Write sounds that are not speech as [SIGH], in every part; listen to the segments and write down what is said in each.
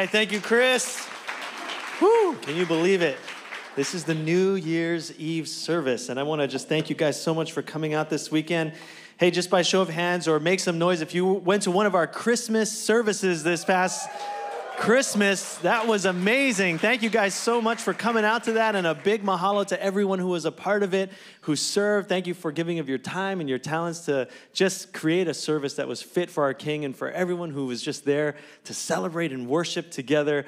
right, thank you, Chris. Whew, can you believe it? This is the New Year's Eve service, and I want to just thank you guys so much for coming out this weekend. Hey, just by show of hands or make some noise if you went to one of our Christmas services this past Christmas. That was amazing. Thank you guys so much for coming out to that, and a big mahalo to everyone who was a part of it, who served. Thank you for giving of your time and your talents to just create a service that was fit for our King and for everyone who was just there to celebrate and worship together.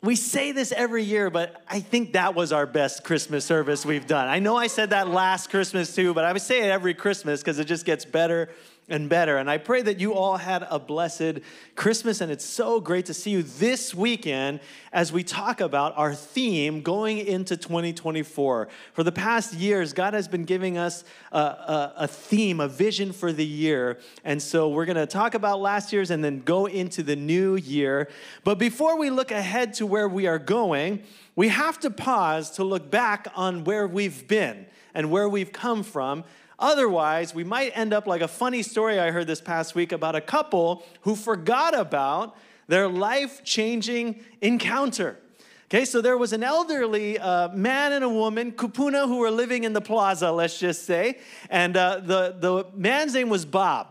We say this every year, but I think that was our best Christmas service we've done. I know I said that last Christmas too, but I would say it every Christmas because it just gets better and better. And I pray that you all had a blessed Christmas. And it's so great to see you this weekend as we talk about our theme going into 2024. For the past years, God has been giving us a, a, a theme, a vision for the year. And so we're going to talk about last year's and then go into the new year. But before we look ahead to where we are going, we have to pause to look back on where we've been and where we've come from Otherwise, we might end up like a funny story I heard this past week about a couple who forgot about their life changing encounter. Okay, so there was an elderly uh, man and a woman, kupuna, who were living in the plaza, let's just say. And uh, the, the man's name was Bob.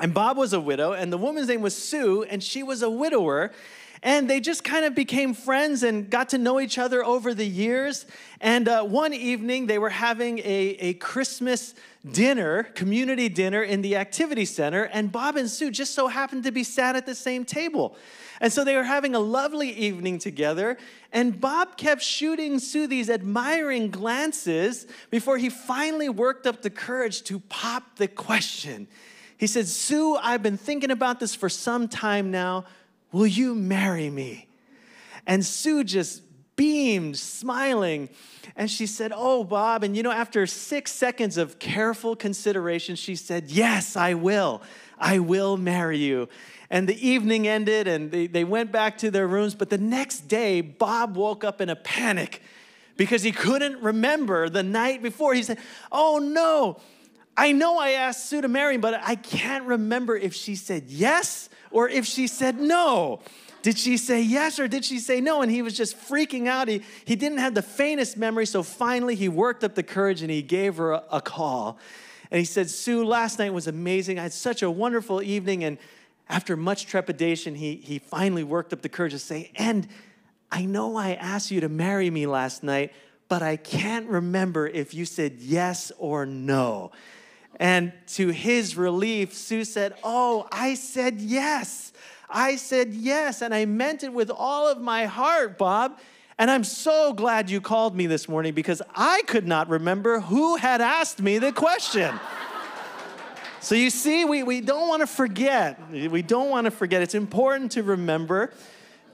And Bob was a widow, and the woman's name was Sue, and she was a widower. And they just kind of became friends and got to know each other over the years. And uh, one evening, they were having a, a Christmas dinner, community dinner in the activity center, and Bob and Sue just so happened to be sat at the same table. And so they were having a lovely evening together, and Bob kept shooting Sue these admiring glances before he finally worked up the courage to pop the question. He said, Sue, I've been thinking about this for some time now. Will you marry me? And Sue just beamed, smiling. And she said, Oh, Bob. And you know, after six seconds of careful consideration, she said, Yes, I will. I will marry you. And the evening ended and they, they went back to their rooms. But the next day, Bob woke up in a panic because he couldn't remember the night before. He said, Oh, no. I know I asked Sue to marry him, but I can't remember if she said yes or if she said no. Did she say yes or did she say no? And he was just freaking out. He, he didn't have the faintest memory. So finally, he worked up the courage and he gave her a, a call. And he said, Sue, last night was amazing. I had such a wonderful evening. And after much trepidation, he, he finally worked up the courage to say, And I know I asked you to marry me last night, but I can't remember if you said yes or no. And to his relief, Sue said, Oh, I said yes. I said yes, and I meant it with all of my heart, Bob. And I'm so glad you called me this morning because I could not remember who had asked me the question. [LAUGHS] so you see, we, we don't want to forget. We don't want to forget. It's important to remember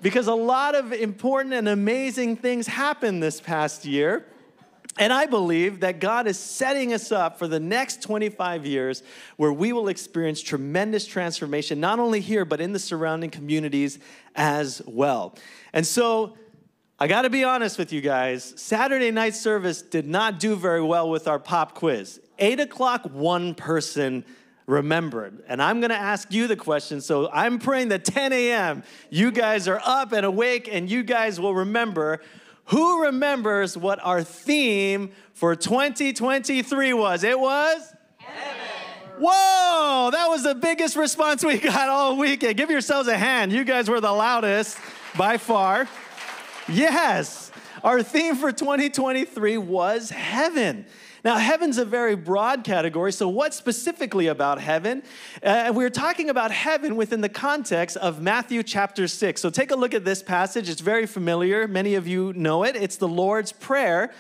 because a lot of important and amazing things happened this past year. And I believe that God is setting us up for the next 25 years where we will experience tremendous transformation, not only here, but in the surrounding communities as well. And so, I gotta be honest with you guys, Saturday night service did not do very well with our pop quiz. Eight o'clock, one person remembered. And I'm gonna ask you the question. So I'm praying that 10 a.m., you guys are up and awake and you guys will remember who remembers what our theme for 2023 was? It was? Heaven. Whoa, that was the biggest response we got all weekend. Give yourselves a hand. You guys were the loudest by far. Yes, our theme for 2023 was heaven. Now, heaven's a very broad category, so what specifically about heaven? Uh, we're talking about heaven within the context of Matthew chapter 6. So take a look at this passage. It's very familiar. Many of you know it. It's the Lord's Prayer.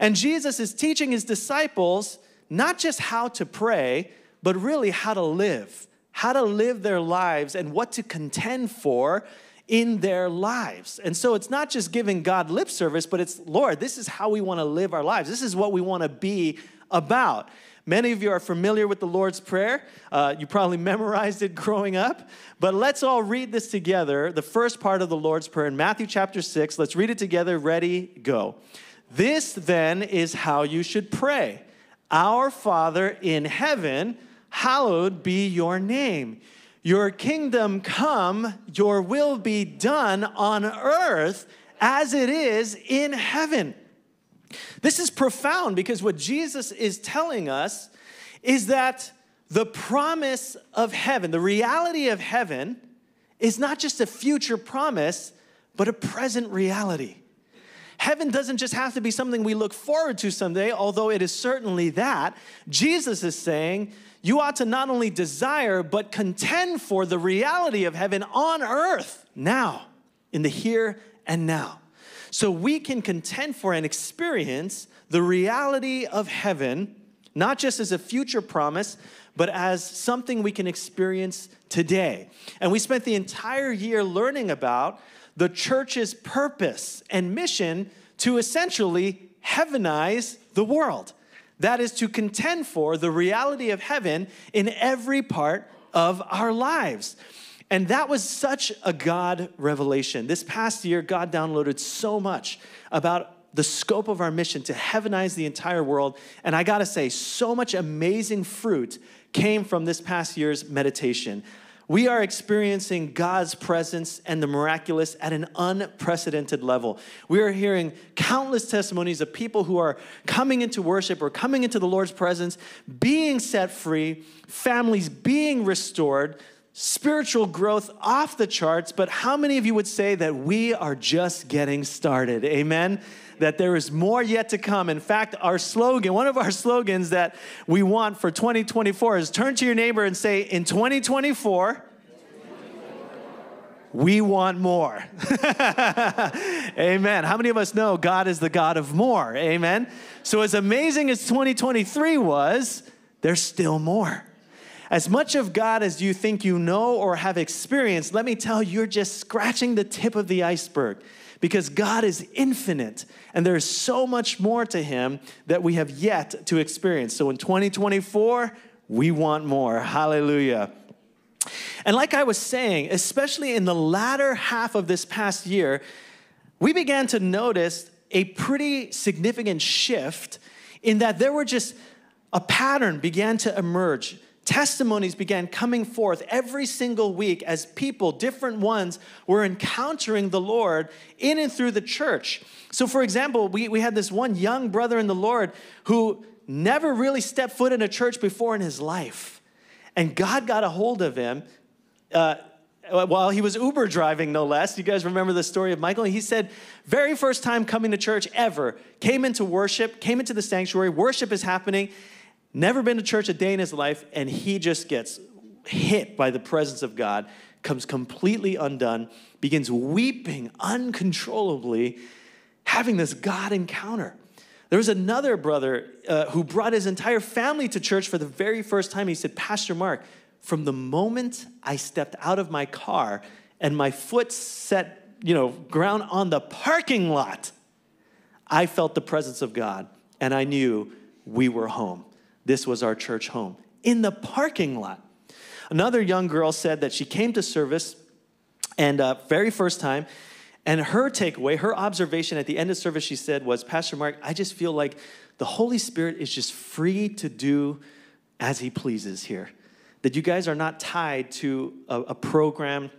And Jesus is teaching his disciples not just how to pray, but really how to live, how to live their lives and what to contend for in their lives. And so it's not just giving God lip service, but it's, Lord, this is how we want to live our lives. This is what we want to be about. Many of you are familiar with the Lord's Prayer. Uh, you probably [LAUGHS] memorized it growing up. But let's all read this together. The first part of the Lord's Prayer in Matthew chapter 6. Let's read it together. Ready, go. This then is how you should pray Our Father in heaven, hallowed be your name. Your kingdom come, your will be done on earth as it is in heaven. This is profound because what Jesus is telling us is that the promise of heaven, the reality of heaven, is not just a future promise, but a present reality. Heaven doesn't just have to be something we look forward to someday, although it is certainly that. Jesus is saying you ought to not only desire, but contend for the reality of heaven on earth now, in the here and now. So we can contend for and experience the reality of heaven, not just as a future promise, but as something we can experience today. And we spent the entire year learning about the church's purpose and mission to essentially heavenize the world. That is to contend for the reality of heaven in every part of our lives. And that was such a God revelation. This past year, God downloaded so much about the scope of our mission to heavenize the entire world. And I gotta say, so much amazing fruit came from this past year's meditation. We are experiencing God's presence and the miraculous at an unprecedented level. We are hearing countless testimonies of people who are coming into worship or coming into the Lord's presence, being set free, families being restored, spiritual growth off the charts. But how many of you would say that we are just getting started? Amen that there is more yet to come. In fact, our slogan, one of our slogans that we want for 2024 is turn to your neighbor and say, in 2024, we want more. [LAUGHS] Amen. How many of us know God is the God of more? Amen. So, as amazing as 2023 was, there's still more. As much of God as you think you know or have experienced, let me tell you, you're just scratching the tip of the iceberg because God is infinite and there's so much more to Him that we have yet to experience. So in 2024, we want more. Hallelujah. And like I was saying, especially in the latter half of this past year, we began to notice a pretty significant shift in that there were just a pattern began to emerge testimonies began coming forth every single week as people, different ones, were encountering the Lord in and through the church. So, for example, we, we had this one young brother in the Lord who never really stepped foot in a church before in his life. And God got a hold of him. Uh, while he was Uber driving, no less. You guys remember the story of Michael? He said, very first time coming to church ever, came into worship, came into the sanctuary, worship is happening, never been to church a day in his life, and he just gets hit by the presence of God, comes completely undone, begins weeping uncontrollably, having this God encounter. There was another brother uh, who brought his entire family to church for the very first time. He said, Pastor Mark, from the moment I stepped out of my car and my foot set, you know, ground on the parking lot, I felt the presence of God and I knew we were home. This was our church home in the parking lot. Another young girl said that she came to service and uh, very first time, and her takeaway, her observation at the end of service, she said was, Pastor Mark, I just feel like the Holy Spirit is just free to do as he pleases here. That you guys are not tied to a, a program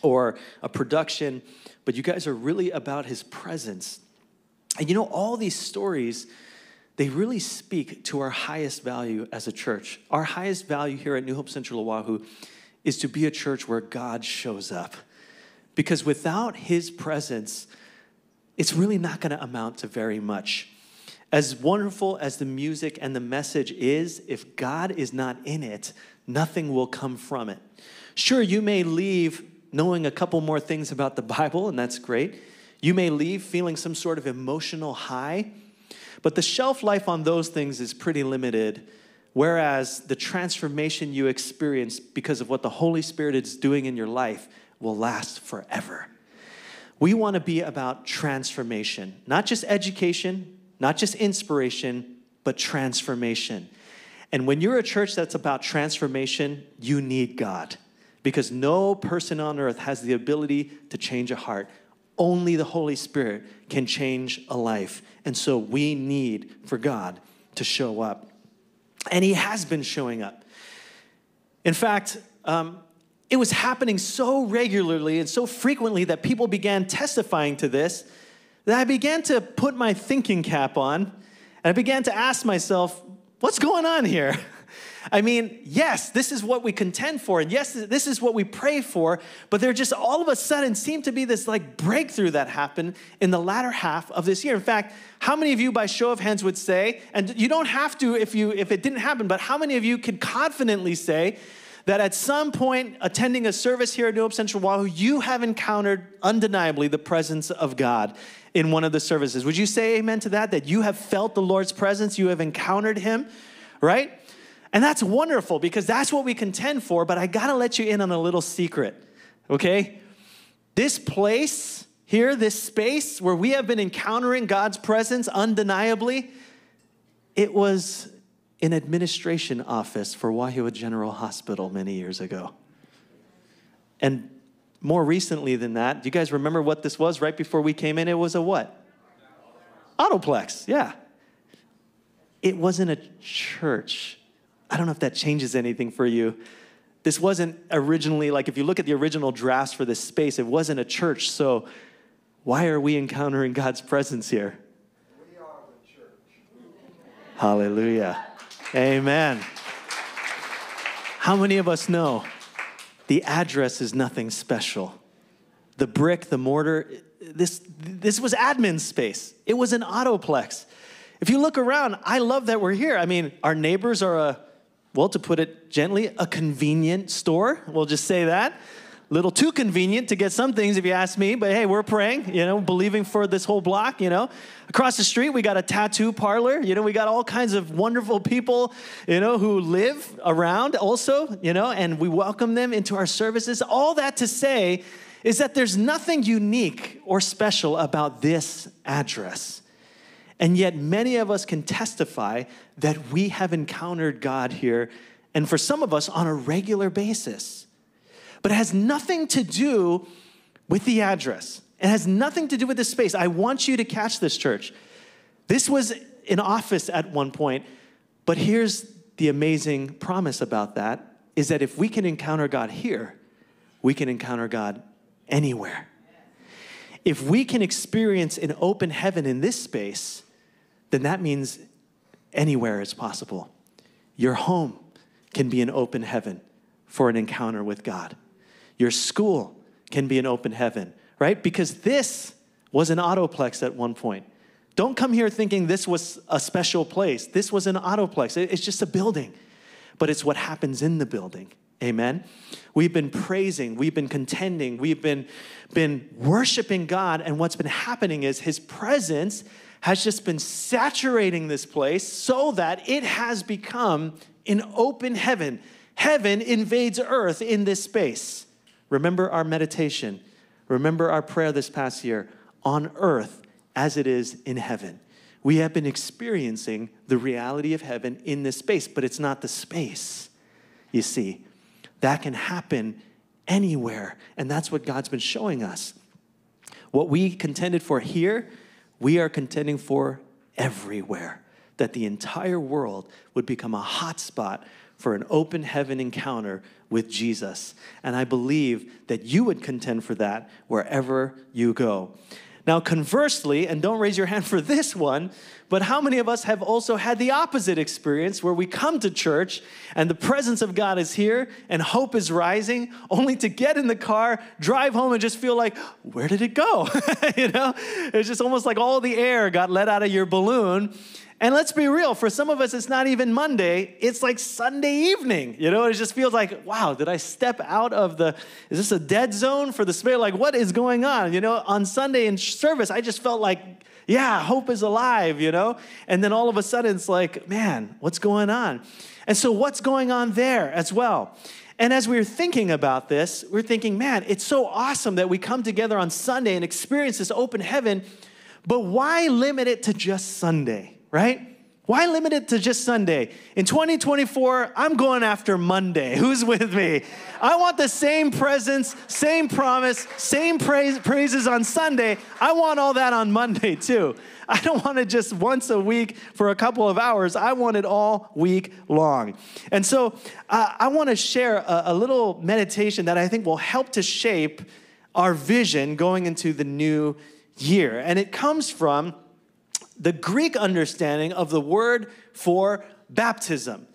or a production, but you guys are really about his presence. And you know, all these stories they really speak to our highest value as a church. Our highest value here at New Hope Central Oahu is to be a church where God shows up. Because without his presence, it's really not going to amount to very much. As wonderful as the music and the message is, if God is not in it, nothing will come from it. Sure, you may leave knowing a couple more things about the Bible, and that's great. You may leave feeling some sort of emotional high, but the shelf life on those things is pretty limited, whereas the transformation you experience because of what the Holy Spirit is doing in your life will last forever. We want to be about transformation, not just education, not just inspiration, but transformation. And when you're a church that's about transformation, you need God because no person on earth has the ability to change a heart. Only the Holy Spirit can change a life. And so we need for God to show up. And He has been showing up. In fact, um, it was happening so regularly and so frequently that people began testifying to this that I began to put my thinking cap on and I began to ask myself, what's going on here? [LAUGHS] I mean, yes, this is what we contend for, and yes, this is what we pray for, but there just all of a sudden seemed to be this like breakthrough that happened in the latter half of this year. In fact, how many of you, by show of hands, would say, and you don't have to if you if it didn't happen, but how many of you could confidently say that at some point attending a service here at New Hope Central Oahu, you have encountered undeniably the presence of God in one of the services. Would you say amen to that? That you have felt the Lord's presence, you have encountered Him, right? And that's wonderful because that's what we contend for, but I gotta let you in on a little secret, okay? This place here, this space where we have been encountering God's presence undeniably, it was an administration office for Wahiawa General Hospital many years ago. And more recently than that, do you guys remember what this was right before we came in? It was a what? Autoplex, yeah. It wasn't a church. I don't know if that changes anything for you. This wasn't originally, like, if you look at the original drafts for this space, it wasn't a church. So, why are we encountering God's presence here? We are the church. Hallelujah. Amen. How many of us know the address is nothing special? The brick, the mortar, this, this was admin space. It was an autoplex. If you look around, I love that we're here. I mean, our neighbors are a well, to put it gently, a convenient store. We'll just say that. A little too convenient to get some things, if you ask me, but hey, we're praying, you know, believing for this whole block, you know. Across the street, we got a tattoo parlor, you know, we got all kinds of wonderful people, you know, who live around also, you know, and we welcome them into our services. All that to say is that there's nothing unique or special about this address. And yet, many of us can testify that we have encountered God here, and for some of us, on a regular basis. But it has nothing to do with the address, it has nothing to do with the space. I want you to catch this, church. This was an office at one point, but here's the amazing promise about that is that if we can encounter God here, we can encounter God anywhere. If we can experience an open heaven in this space, then that means anywhere is possible. Your home can be an open heaven for an encounter with God. Your school can be an open heaven, right? Because this was an autoplex at one point. Don't come here thinking this was a special place. This was an autoplex. It's just a building, but it's what happens in the building. Amen. We've been praising, we've been contending, we've been, been worshiping God, and what's been happening is His presence has just been saturating this place so that it has become an open heaven. Heaven invades earth in this space. Remember our meditation. Remember our prayer this past year on earth as it is in heaven. We have been experiencing the reality of heaven in this space, but it's not the space. You see, that can happen anywhere, and that's what God's been showing us. What we contended for here we are contending for everywhere that the entire world would become a hotspot for an open heaven encounter with Jesus. And I believe that you would contend for that wherever you go. Now, conversely, and don't raise your hand [LAUGHS] for this one, but how many of us have also had the opposite experience where we come to church and the presence of God is here and hope is rising, only to get in the car, drive home, and just feel like, where did it go? [LAUGHS] you know, it's just almost like all the air got let out of your balloon. And let's be real, for some of us, it's not even Monday, it's like Sunday evening. You know, it just feels like, wow, did I step out of the, is this a dead zone for the spirit? Like, what is going on? You know, on Sunday in service, I just felt like, yeah, hope is alive, you know? And then all of a sudden, it's like, man, what's going on? And so, what's going on there as well? And as we were thinking about this, we're thinking, man, it's so awesome that we come together on Sunday and experience this open heaven, but why limit it to just Sunday? Right? Why limit it to just Sunday? In 2024, I'm going after Monday. [LAUGHS] Who's with me? I want the same presence, same promise, same praise, praises on Sunday. I want all that on Monday too. I don't want it just once a week for a couple of hours. I want it all week long. And so uh, I want to share a, a little meditation that I think will help to shape our vision going into the new year. And it comes from the Greek understanding of the word for baptism.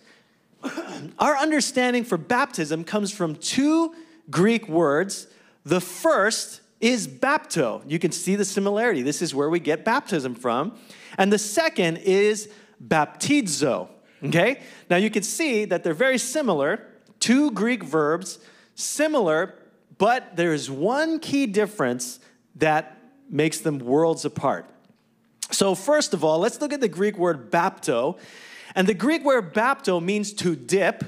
Our understanding for baptism comes from two Greek words. The first is bapto. You can see the similarity. This is where we get baptism from. And the second is baptizo. Okay? Now you can see that they're very similar. Two Greek verbs, similar, but there's one key difference that makes them worlds apart. So, first of all, let's look at the Greek word bapto. And the Greek word bapto means to dip,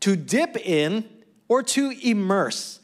to dip in, or to immerse.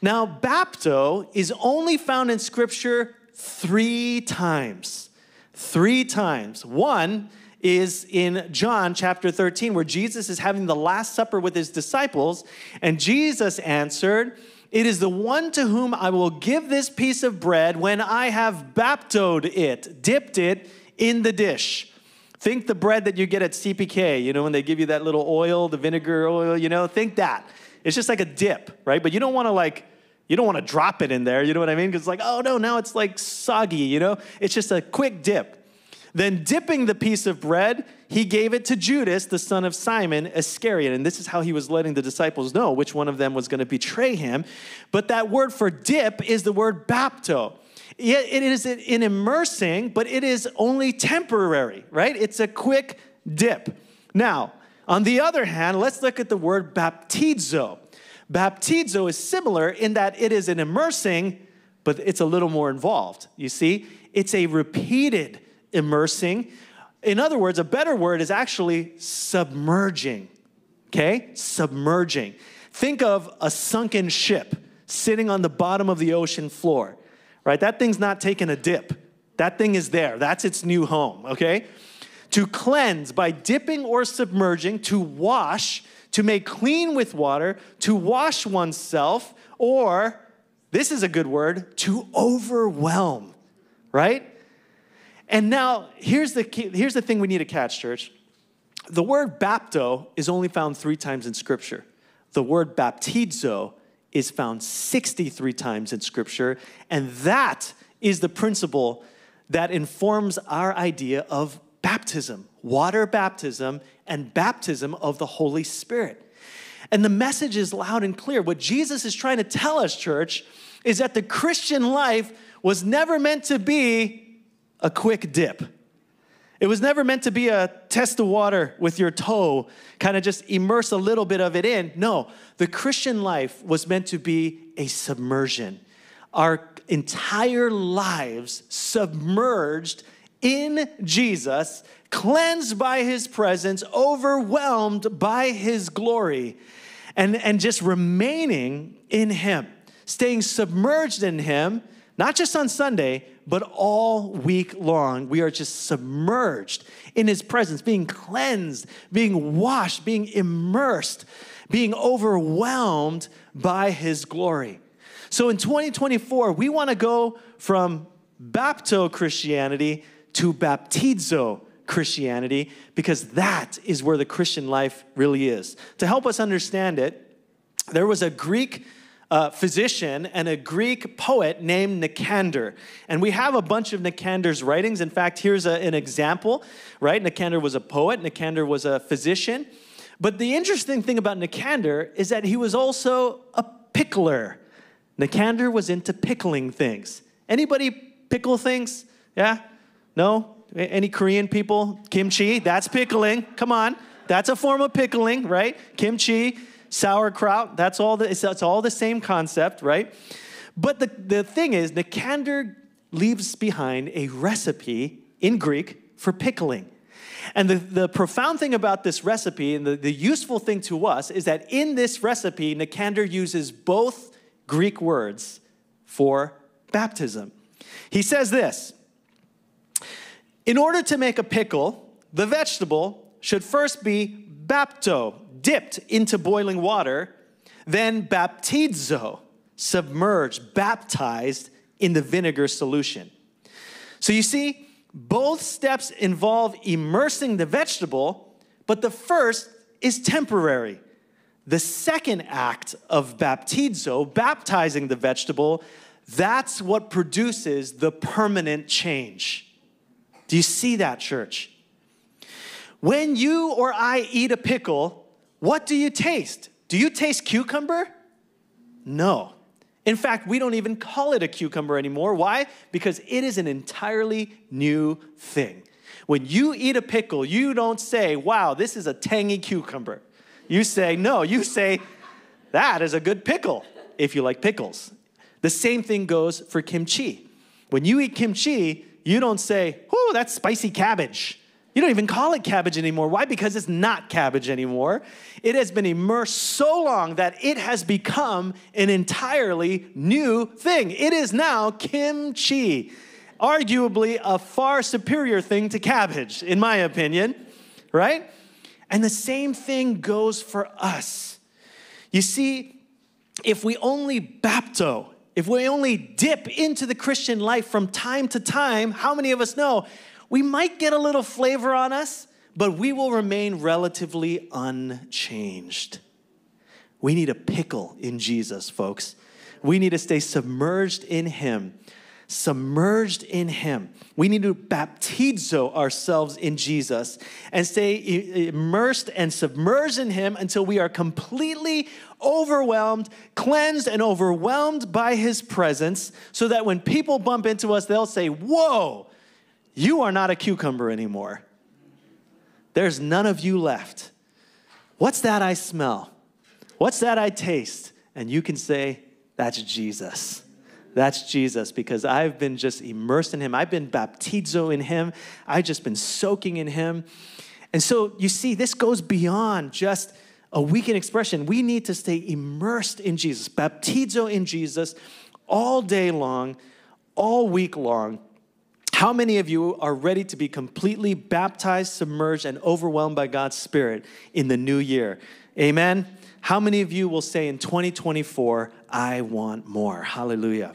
Now, bapto is only found in Scripture three times. Three times. One is in John chapter 13, where Jesus is having the Last Supper with his disciples, and Jesus answered, it is the one to whom I will give this piece of bread when I have baptized it, dipped it in the dish. Think the bread that you get at CPK, you know, when they give you that little oil, the vinegar oil, you know, think that. It's just like a dip, right? But you don't want to like, you don't want to drop it in there, you know what I mean? Because it's like, oh no, now it's like soggy, you know? It's just a quick dip. Then, dipping the piece of bread, he gave it to Judas, the son of Simon Iscariot. And this is how he was letting the disciples know which one of them was going to betray him. But that word for dip is the word bapto. It is in immersing, but it is only temporary, right? It's a quick dip. Now, on the other hand, let's look at the word baptizo. Baptizo is similar in that it is an immersing, but it's a little more involved. You see, it's a repeated immersing. In other words, a better word is actually submerging. Okay? Submerging. Think of a sunken ship sitting on the bottom of the ocean floor, right? That thing's not taking a dip. That thing is there. That's its new home, okay? To cleanse by dipping or submerging, to wash, to make clean with water, to wash oneself, or this is a good word, to overwhelm, right? And now, here's the, key, here's the thing we need to catch, church. The word bapto is only found three times in Scripture. The word baptizo is found 63 times in Scripture. And that is the principle that informs our idea of baptism water baptism and baptism of the Holy Spirit. And the message is loud and clear. What Jesus is trying to tell us, church, is that the Christian life was never meant to be a quick dip. It was never meant to be a test of water with your toe, kind of just immerse a little bit of it in. No, the Christian life was meant to be a submersion. Our entire lives submerged in Jesus, cleansed by his presence, overwhelmed by his glory, and, and just remaining in him, staying submerged in him, not just on Sunday, but all week long, we are just submerged in His presence, being cleansed, being washed, being immersed, being overwhelmed by His glory. So in 2024, we want to go from bapto Christianity to baptizo Christianity because that is where the Christian life really is. To help us understand it, there was a Greek uh, physician and a Greek poet named Nicander. And we have a bunch of Nicander's writings. In fact, here's a, an example, right? Nicander was a poet, Nicander was a physician. But the interesting thing about Nicander is that he was also a pickler. Nicander was into pickling things. Anybody pickle things? Yeah? No? Any Korean people? Kimchi, that's pickling. Come on. That's a form of pickling, right? Kimchi sauerkraut. That's all the, it's, all the same concept, right? But the, the thing is, Nicander leaves behind a recipe in Greek for pickling. And the, the profound thing about this recipe and the, the useful thing to us is that in this recipe, Nicander uses both Greek words for baptism. He says this In order to make a pickle, the vegetable should first be bapto, dipped into boiling water, then baptizo, submerged, baptized in the vinegar solution. So you see, both steps involve immersing the vegetable, but the first is temporary. The second act of baptizo, baptizing the vegetable, that's what produces the permanent change. Do you see that, church? When you or I eat a pickle, what do you taste? Do you taste cucumber? No. In fact, we don't even call it a cucumber anymore. Why? Because it is an entirely new thing. When you eat a pickle, you don't say, wow, this is a tangy cucumber. You say, no, you say, that is a good pickle, if you like pickles. The same thing goes for kimchi. When you eat kimchi, you don't say, oh, that's spicy cabbage. You don't even call it cabbage anymore. Why? Because it's not cabbage anymore. It has been immersed so long that it has become an entirely new thing. It is now kimchi, arguably a far superior thing to cabbage, in my opinion, right? And the same thing goes for us. You see, if we only bapto, if we only dip into the Christian life from time to time, how many of us know we might get a little flavor on us, but we will remain relatively unchanged. We need a pickle in Jesus, folks. We need to stay submerged in Him submerged in Him. We need to baptizo ourselves in Jesus and stay immersed and submerged in Him until we are completely overwhelmed, cleansed, and overwhelmed by His presence, so that when people bump into us, they'll say, Whoa, you are not a cucumber anymore. There's none of you left. What's that I smell? What's that I taste? And you can say, That's Jesus. That's Jesus because I've been just immersed in him. I've been baptizo in him. I've just been soaking in him. And so you see, this goes beyond just a weekend expression. We need to stay immersed in Jesus, baptizo in Jesus all day long, all week long. How many of you are ready to be completely baptized, submerged, and overwhelmed by God's Spirit in the new year? Amen. How many of you will say in 2024, I want more? Hallelujah.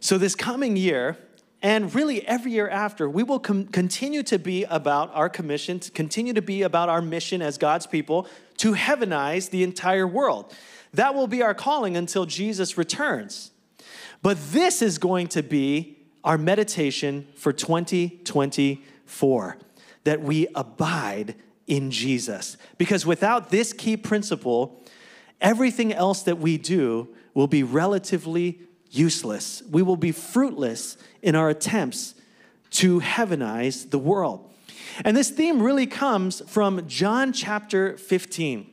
So, this coming year, and really every year after, we will com- continue to be about our commission, to continue to be about our mission as God's people to heavenize the entire world. That will be our calling until Jesus returns. But this is going to be our meditation for 2024 that we abide in Jesus. Because without this key principle, everything else that we do will be relatively useless. We will be fruitless in our attempts to heavenize the world. And this theme really comes from John chapter 15.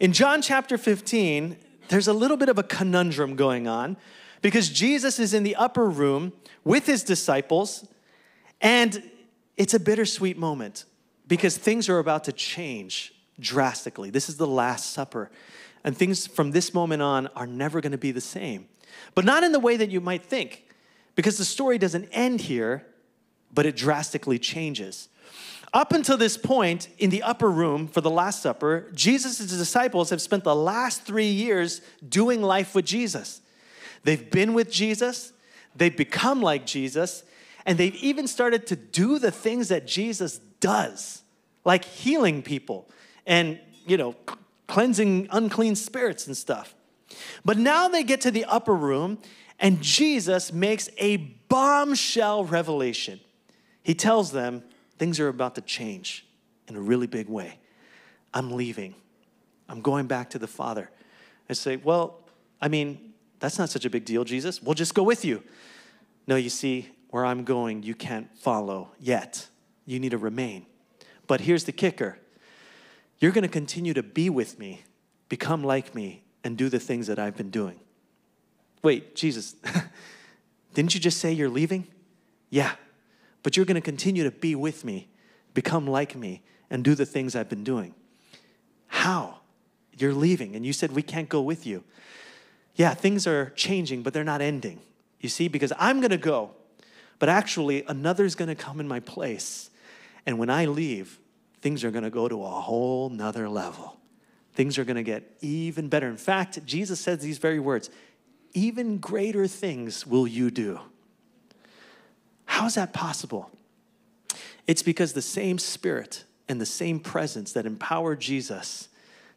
In John chapter 15, there's a little bit of a conundrum going on because Jesus is in the upper room with his disciples, and it's a bittersweet moment because things are about to change drastically. This is the Last Supper, and things from this moment on are never going to be the same. But not in the way that you might think, because the story doesn't end here, but it drastically changes. Up until this point, in the upper room for the Last Supper, Jesus' disciples have spent the last three years doing life with Jesus. They've been with Jesus, they've become like Jesus, and they've even started to do the things that Jesus does, like healing people and, you know, cleansing unclean spirits and stuff. But now they get to the upper room, and Jesus makes a bombshell revelation. He tells them things are about to change in a really big way. I'm leaving. I'm going back to the Father. I say, Well, I mean, that's not such a big deal, Jesus. We'll just go with you. No, you see, where I'm going, you can't follow yet. You need to remain. But here's the kicker you're going to continue to be with me, become like me, and do the things that I've been doing. Wait, Jesus, [LAUGHS] didn't you just say you're leaving? Yeah, but you're going to continue to be with me, become like me, and do the things I've been doing. How? You're leaving, and you said we can't go with you. Yeah, things are changing, but they're not ending. You see, because I'm going to go, but actually, another's going to come in my place. And when I leave, things are going to go to a whole nother level. Things are going to get even better. In fact, Jesus says these very words even greater things will you do. How is that possible? It's because the same spirit and the same presence that empowered Jesus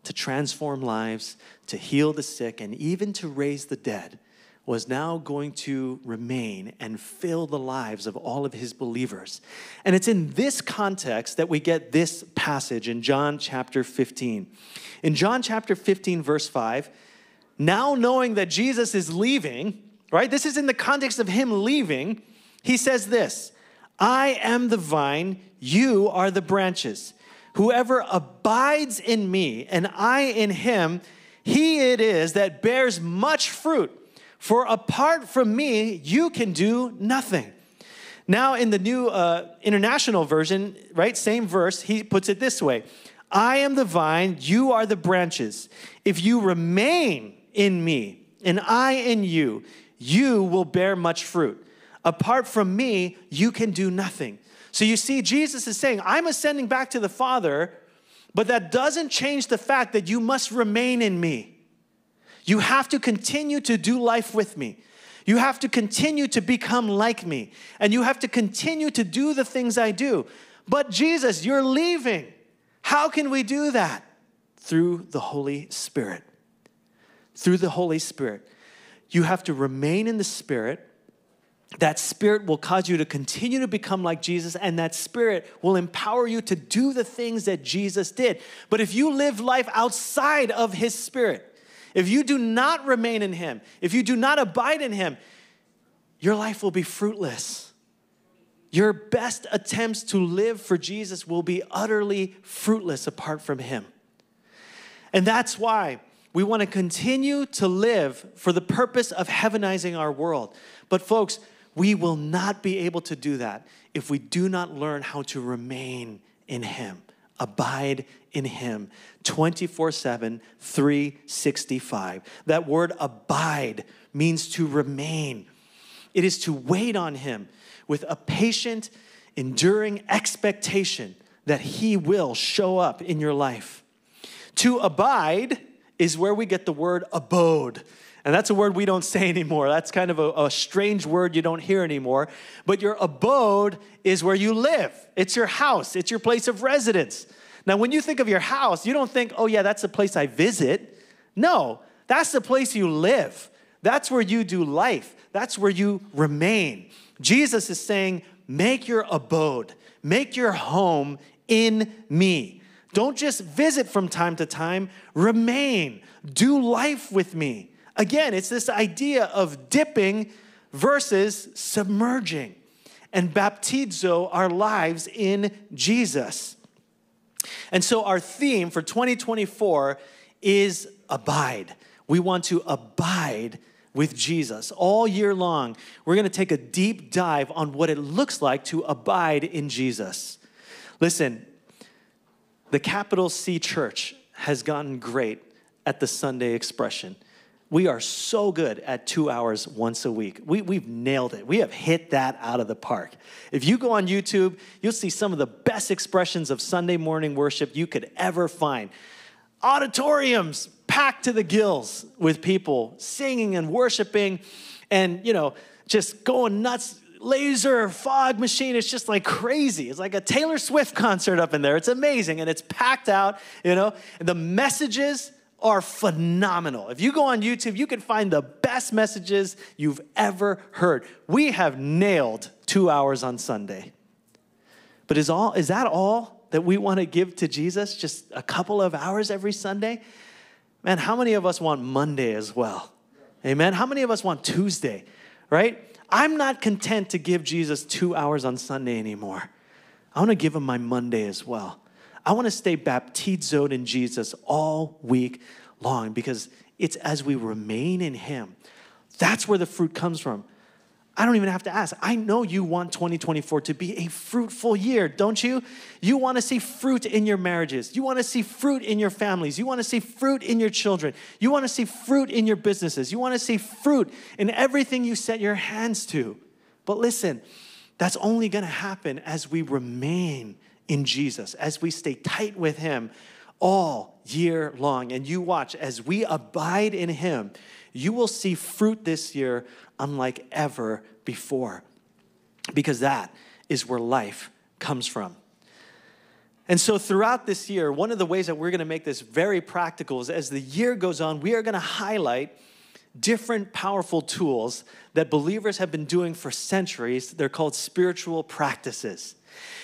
to transform lives, to heal the sick, and even to raise the dead was now going to remain and fill the lives of all of his believers. And it's in this context that we get this passage in John chapter 15. In John chapter 15, verse 5, now knowing that Jesus is leaving, right? This is in the context of him leaving. He says this I am the vine, you are the branches. Whoever abides in me and I in him, he it is that bears much fruit. For apart from me, you can do nothing. Now, in the new uh, international version, right, same verse, he puts it this way I am the vine, you are the branches. If you remain in me and I in you, you will bear much fruit. Apart from me, you can do nothing. So you see, Jesus is saying, I'm ascending back to the Father, but that doesn't change the fact that you must remain in me. You have to continue to do life with me. You have to continue to become like me. And you have to continue to do the things I do. But Jesus, you're leaving. How can we do that? Through the Holy Spirit. Through the Holy Spirit. You have to remain in the Spirit. That Spirit will cause you to continue to become like Jesus, and that Spirit will empower you to do the things that Jesus did. But if you live life outside of His Spirit, if you do not remain in Him, if you do not abide in Him, your life will be fruitless. Your best attempts to live for Jesus will be utterly fruitless apart from Him. And that's why we want to continue to live for the purpose of heavenizing our world. But, folks, we will not be able to do that if we do not learn how to remain in Him, abide in Him 24 7, 365. That word abide means to remain, it is to wait on Him with a patient, enduring expectation that He will show up in your life. To abide is where we get the word abode. And that's a word we don't say [LAUGHS] anymore. That's kind of a, a, strange word you don't hear anymore. But your abode is where you live, it's your house, it's your place of residence. Now, when you think of your house, you don't think, oh, yeah, that's the place I visit. No, that's the place you live. That's where you do life. That's where you remain. Jesus is saying, make your abode, make your home in me. Don't just visit from time to time, remain, do life with me. Again, it's this idea of dipping versus submerging and baptizo our lives in Jesus. And so, our theme for 2024 is abide. We want to abide with Jesus. All year long, we're going to take a deep dive on what it looks like to abide in Jesus. Listen, the capital C church has gotten great at the Sunday expression. We are so good at two hours once a week. We, we've nailed it. We have hit that out of the park. If you go on YouTube, you'll see some of the best expressions of Sunday morning worship you could ever find. Auditoriums packed to the gills with people singing and worshiping and, you know, just going nuts. Laser fog machine. It's just like crazy. It's like a Taylor Swift concert up in there. It's amazing and it's packed out, you know. And the messages, are phenomenal. If you go on YouTube, you can find the best messages you've ever heard. We have nailed two hours on Sunday. But is, all, is that all that we want to give to Jesus? Just a couple of hours every Sunday? Man, how many of us want Monday as well? Amen. How many of us want Tuesday, right? I'm not content to give Jesus two hours on Sunday anymore. I want to give him my Monday as well. I want to stay baptizoed in Jesus all week long because it's as we remain in Him. That's where the fruit comes from. I don't even have to ask. I know you want 2024 to be a fruitful year, don't you? You want to see fruit in your marriages. You want to see fruit in your families. You want to see fruit in your children. You want to see fruit in your businesses. You want to see fruit in everything you set your hands to. But listen, that's only going to happen as we remain in Jesus, as we stay tight with Him all year long. And you watch, as we abide in Him, you will see fruit this year unlike ever before, because that is where life comes from. And so, throughout this year, one of the ways that we're going to make this very practical is as the year goes on, we are going to highlight different powerful tools that believers have been doing for centuries. They're called spiritual practices.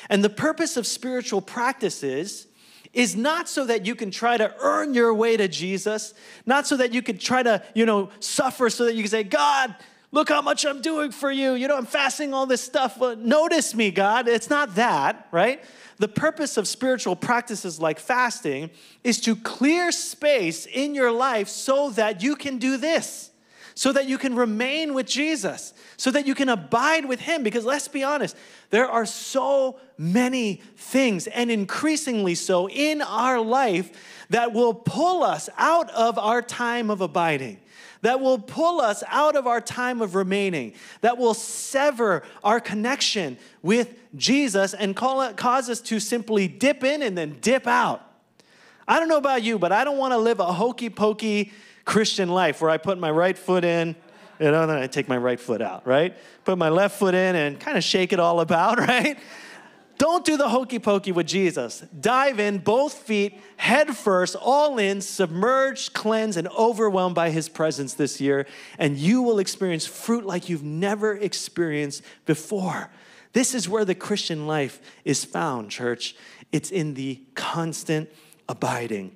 And the purpose of spiritual practices is not so that you can try to earn your way to Jesus, not so that you could try to, you know, suffer so that you can say, God, look how much I'm doing for you. You know, I'm fasting all this stuff. But notice me, God. It's not that, right? The purpose of spiritual practices like fasting is to clear space in your life so that you can do this, so that you can remain with Jesus, so that you can abide with Him. Because let's be honest, there are so many things, and increasingly so in our life, that will pull us out of our time of abiding that will pull us out of our time of remaining, that will sever our connection with Jesus and it, cause us to simply dip in and then dip out. I don't know about you, but I don't want to live a hokey pokey Christian life where I put my right foot in, you know, then I take my right foot out, right? Put my left foot in and kind of shake it all about, [LAUGHS] right? Don't do the hokey pokey with Jesus. Dive in, both feet, head first, all in, submerged, cleansed, and overwhelmed by his presence this year, and you will experience fruit like you've never experienced before. This is where the Christian life is found, church. It's in the constant abiding.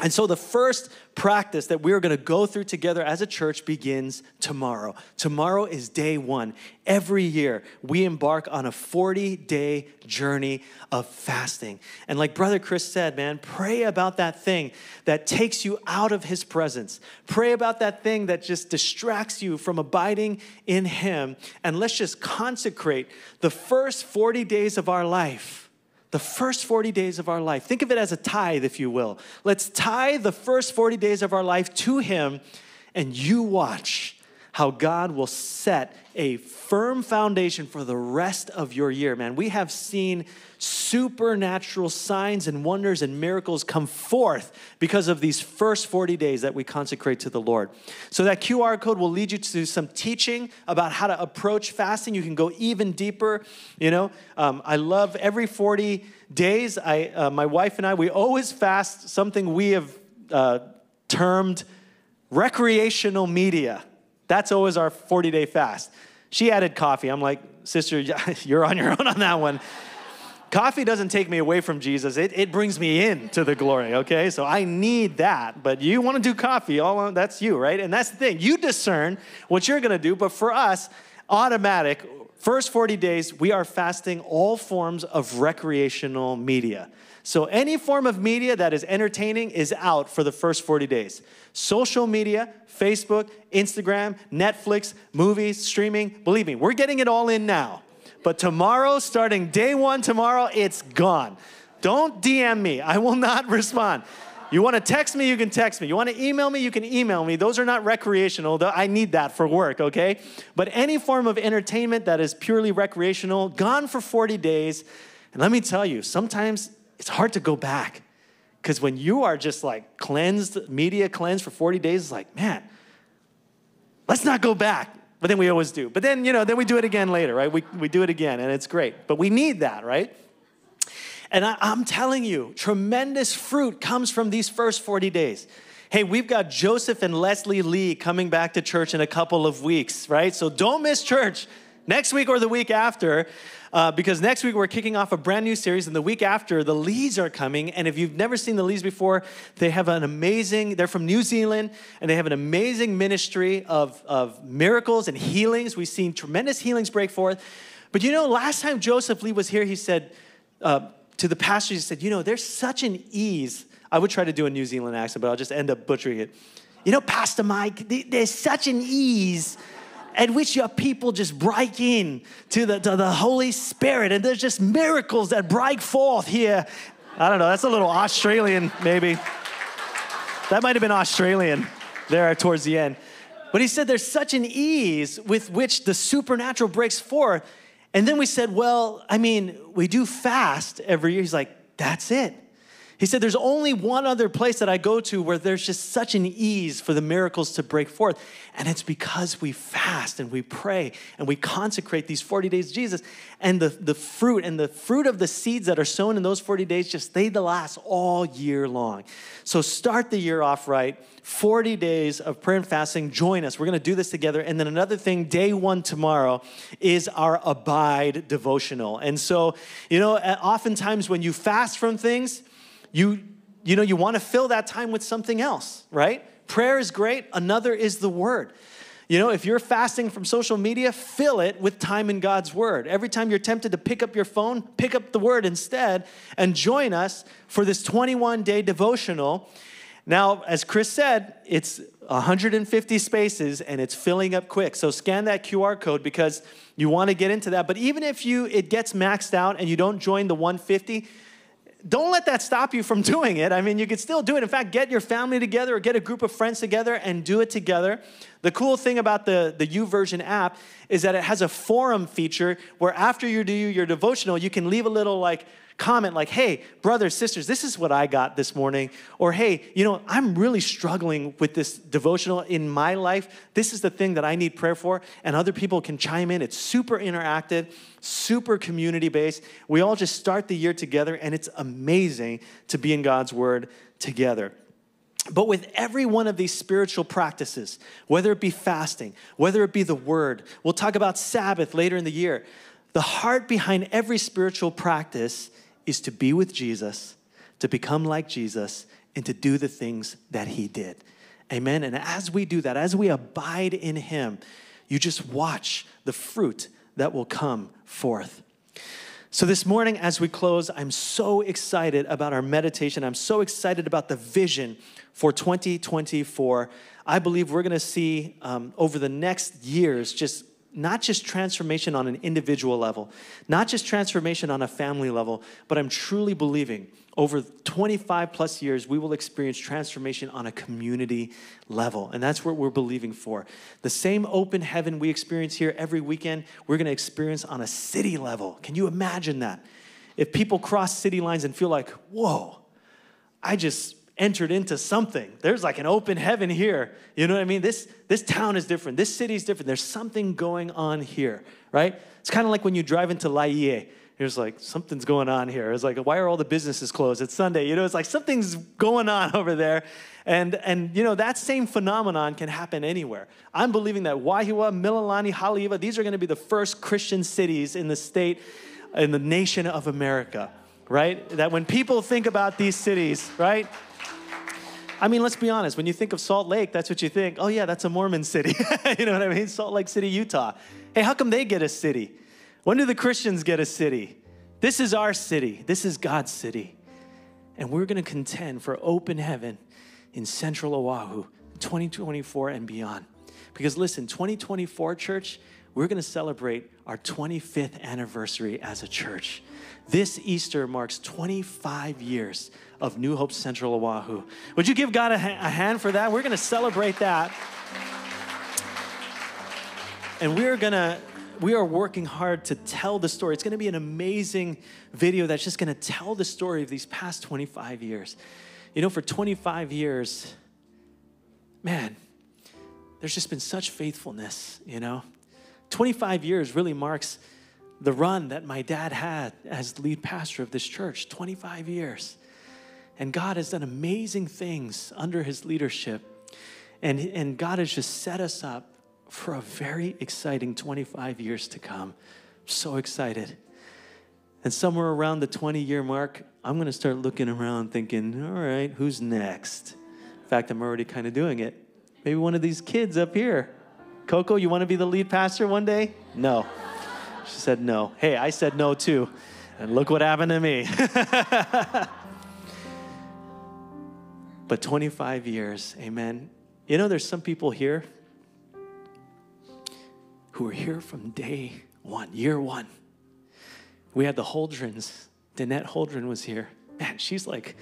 And so the first practice that we're going to go through together as a church begins tomorrow. Tomorrow is day one. Every year, we embark on a 40 day journey of fasting. And like Brother Chris said, man, pray about that thing that takes you out of his presence. Pray about that thing that just distracts you from abiding in him. And let's just consecrate the first 40 days of our life the first 40 days of our life. Think of it as a tithe, if you will. Let's tithe the first 40 days of our life to Him, and you watch how God will set a firm foundation for the rest of your year, man. We have seen supernatural signs and wonders and miracles come forth because of these first 40 days that we consecrate to the Lord. So, that QR code will lead you to some teaching about how to approach fasting. You can go even deeper. You know, um, I love every 40 days, I, uh, my wife and I, we always fast something we have uh, termed recreational media. That's always our 40 day fast. She added coffee. I'm like, sister, [LAUGHS] you're on your own on that one. coffee doesn't take me away from Jesus, it, it brings me in to the glory, okay? So I need that. But you want to do coffee, all that's you, right? And that's the thing. You discern what you're going to do. But for us, automatic, first 40 days, we are fasting all forms of recreational media. So any form of media that is entertaining is out for the first 40 days. Social media, Facebook, Instagram, Netflix, movies, streaming, believe me, we're getting it all in now. But tomorrow, starting day one tomorrow, it's gone. Don't DM me, I will not [LAUGHS] respond. You want to text me, you can text me. You want to email me, you can email me. Those are not recreational. Though I need that for work, okay? But any form of entertainment that is purely recreational, gone for 40 days. And let me tell you, sometimes it's hard to go back. Because when you are just like cleansed, media cleansed for 40 days, it's like, man, let's not go back. But then we always do. But then, you know, then we do it again later, right? We, we do it again and it's great. But we need that, right? And I, I'm telling you, tremendous fruit comes from these first 40 days. Hey, we've got Joseph and Leslie Lee coming back to church in a couple of weeks, right? So don't miss church next week or the week after uh, because next week we're kicking off a brand new series, and the week after, the Lees are coming. And if you've never seen the Lees before, they have an amazing, they're from New Zealand, and they have an amazing ministry of, of miracles and healings. We've seen tremendous healings break forth. But you know, last time Joseph Lee was here, he said uh, to the pastors, he said, You know, there's such an ease. I would try to do a New Zealand accent, but I'll just end up butchering it. You know, Pastor Mike, there's such an ease at which your people just break in to the, to the Holy Spirit, and there's just miracles that break forth here. I don't know, that's a little Australian, maybe. That might have been Australian there towards the end. But he said there's such an ease with which the supernatural breaks forth. And then we said, Well, I mean, we do fast every year. He's like, That's it. He said, There's only one other place that I go to where there's just such an ease for the miracles to break forth. And it's because we fast and we pray and we consecrate these 40 days Jesus. And the, the fruit and the fruit of the seeds that are sown in those 40 days just they last all year long. So start the year off right. 40 days of prayer and fasting. Join us. We're going to do this together. And then another thing, day one tomorrow is our Abide devotional. And so, you know, oftentimes when you fast from things, you, you know, you want to fill that time with something else, right? Prayer is great, another is the word. You know, if you're fasting from social media, fill it with time in God's Word. Every time you're tempted to pick up your phone, pick up the Word instead and join us for this 21 day devotional. Now, as Chris said, it's 150 spaces and it's filling up quick. So scan that QR code because you want to get into that. But even if you it gets maxed out and you don't join the 150, don't let that stop you from [LAUGHS] doing it. I mean, you could still do it. In fact, get your family together or get a group of friends together and do it together. The cool thing about the, the YouVersion app is that it has a forum feature where after you do your devotional, you can leave a little like comment like, hey, brothers, sisters, this is what I got this morning. Or, hey, you know, I'm really struggling with this devotional in my life. This is the thing that I need prayer for. And other people can chime in. It's super interactive, super community based. We all just start the year together, and it's amazing to be in God's Word together. But with every one of these spiritual practices, whether it be fasting, whether it be the word, we'll talk about Sabbath later in the year. The heart behind every spiritual practice is to be with Jesus, to become like Jesus, and to do the things that he did. Amen. And as we do that, as we abide in him, you just watch the fruit that will come forth. So, this morning, as we close, I'm so excited about our meditation. I'm so excited about the vision for 2024. I believe we're going to see um, over the next years just not just transformation on an individual level, not just transformation on a family level, but I'm truly believing over 25 plus years, we will experience transformation on a community level. And that's what we're believing for. The same open heaven we experience here every weekend, we're gonna experience on a city level. Can you imagine that? If people cross city lines and feel like, whoa, I just entered into something. There's like an open heaven here. You know what I mean? This, this town is different. This city is different. There's something going on here, right? It's kind of like when you drive into Laie. There's like, something's going on here. It's like, why are all the businesses closed? It's Sunday. You know, it's like something's going on [LAUGHS] over there. And, and you know, that same phenomenon can happen anywhere. I'm believing that Wahiawa, Mililani, Haleiwa, these are going to be the first Christian cities in the state, in the nation of America, right? That when people think about these cities, right? I mean, let's be honest. When you think of Salt Lake, that's what you think. Oh, yeah, that's a Mormon city. [LAUGHS] you know what I mean? Salt Lake City, Utah. Hey, how come they get a city? When do the Christians get a city? This is our city. This is God's city. And we're going to contend for open heaven in central Oahu 2024 and beyond. Because listen, 2024, church, we're going to celebrate our 25th anniversary as a church. This Easter marks 25 years of New Hope Central Oahu. Would you give God a, ha- a hand for that? We're going to celebrate that. And we're going to we are working hard to tell the story. It's going to be an amazing video that's just going to tell the story of these past 25 years. You know, for 25 years, man, there's just been such faithfulness, you know. 25 years really marks the run that my dad had as lead pastor of this church 25 years. And God has done amazing things under his leadership. And, and God has just set us up for a very exciting 25 years to come. I'm so excited. And somewhere around the 20 year mark, I'm going to start looking around thinking, all right, who's next? In fact, I'm already kind of doing it. Maybe one of these kids up here. Coco, you want to be the lead pastor one day? No. She said no. Hey, I said no too. And look what happened to me. [LAUGHS] But 25 years, amen. You know, there's some people here who are here from day one, year one. We had the Holdrens. Danette Holdren was here. Man, she's like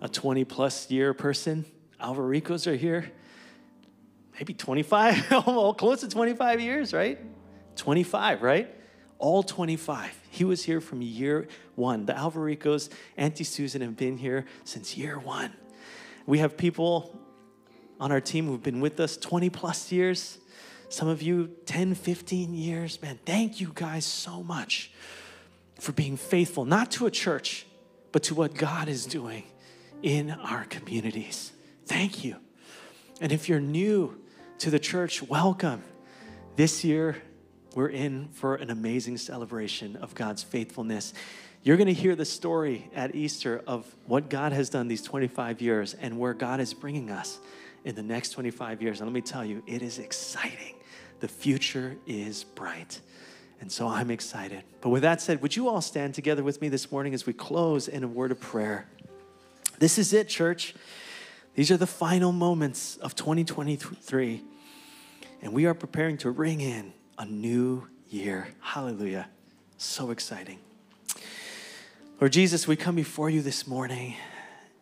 a 20 plus year person. Alvaricos are here. Maybe 25, [LAUGHS] almost close to 25 years, right? 25, right? All 25. He was here from year one. The Alvaricos, Auntie Susan have been here since year one. We have people on our team who've been with us 20 plus years. Some of you 10, 15 years. Man, thank you guys so much for being faithful, not to a church, but to what God is doing in our communities. Thank you. And if you're new to the church, welcome. This year, we're in for an amazing celebration of God's faithfulness. You're going to hear the story at Easter of what God has done these 25 years and where God is bringing us in the next 25 years. And let me tell you, it is exciting. The future is bright. And so I'm excited. But with that said, would you all stand together with me this morning as we close in a word of prayer? This is it, church. These are the final moments of 2023. And we are preparing to ring in a new year. Hallelujah. So exciting. Lord Jesus, we come before you this morning.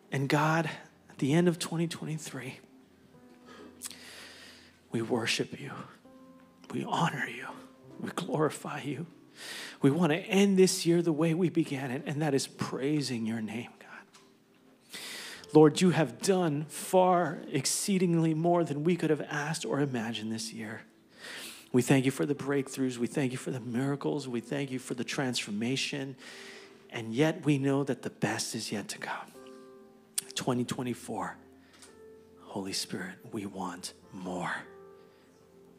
And God, at the end of 2023, we worship you. We honor you. We glorify you. We want to end this year the way we began it, and that is praising your name, God. Lord, you have done far exceedingly more than we could have asked or imagined this year. We thank you for the breakthroughs. We thank you for the miracles. We thank you for the transformation. And yet we know that the best is yet to come. 2024, Holy Spirit, we want more.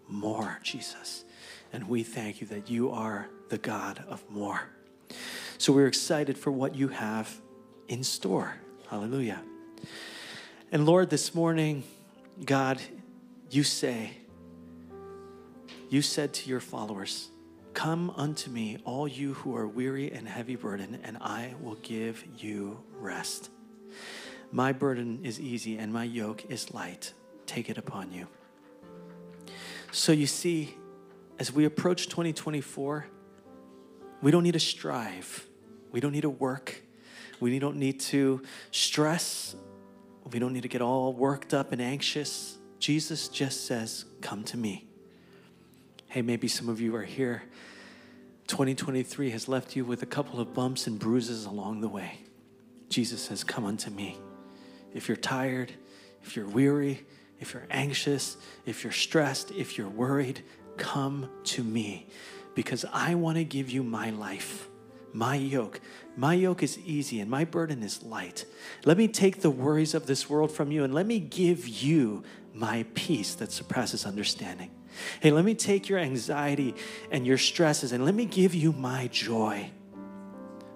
More, Jesus. And we thank you that you are the God of more. So we're excited for what you have in store. Hallelujah. And Lord, this morning, God, you say, you said to your followers, Come unto me, all you who are weary and heavy burdened, and I will give you rest. My burden is easy and my yoke is light. Take it upon you. So you see, as we approach 2024, we don't need to strive. We don't need to work. We don't need to stress. We don't need to get all worked up and anxious. Jesus just says, Come to me. Hey, maybe some of you are here. 2023 has left you with a couple of bumps and bruises along the way. Jesus says, Come unto me. If you're tired, if you're weary, if you're anxious, if you're stressed, if you're worried, come to me because I want to give you my life, my yoke. My yoke is easy and my burden is light. Let me take the worries of this world from you and let me give you my peace that surpasses understanding. Hey, let me take your anxiety and your stresses and let me give you my joy.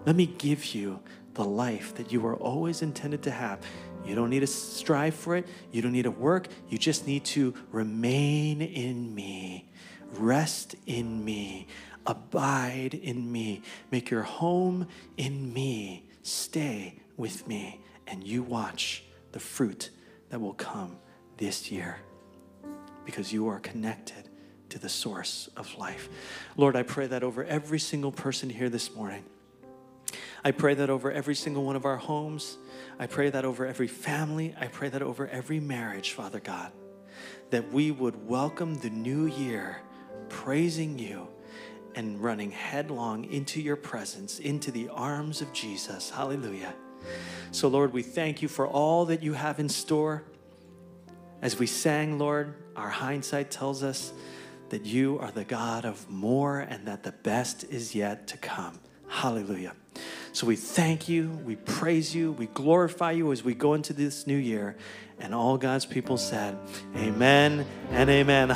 Let me give you the life that you were always intended to have. You don't need to strive for it. You don't need to work. You just need to remain in me, rest in me, abide in me, make your home in me, stay with me, and you watch the fruit that will come this year because you are connected to the source of life. Lord, I pray that over every single person here this morning. I pray that over every single one of our homes. I pray that over every family. I pray that over every marriage, Father God, that we would welcome the new year praising you and running headlong into your presence, into the arms of Jesus. Hallelujah. So, Lord, we thank you for all that you have in store. As we sang, Lord, our hindsight tells us that you are the God of more and that the best is yet to come. Hallelujah. So we thank you, we praise you, we glorify you as we go into this new year. And all God's people said, Amen and amen.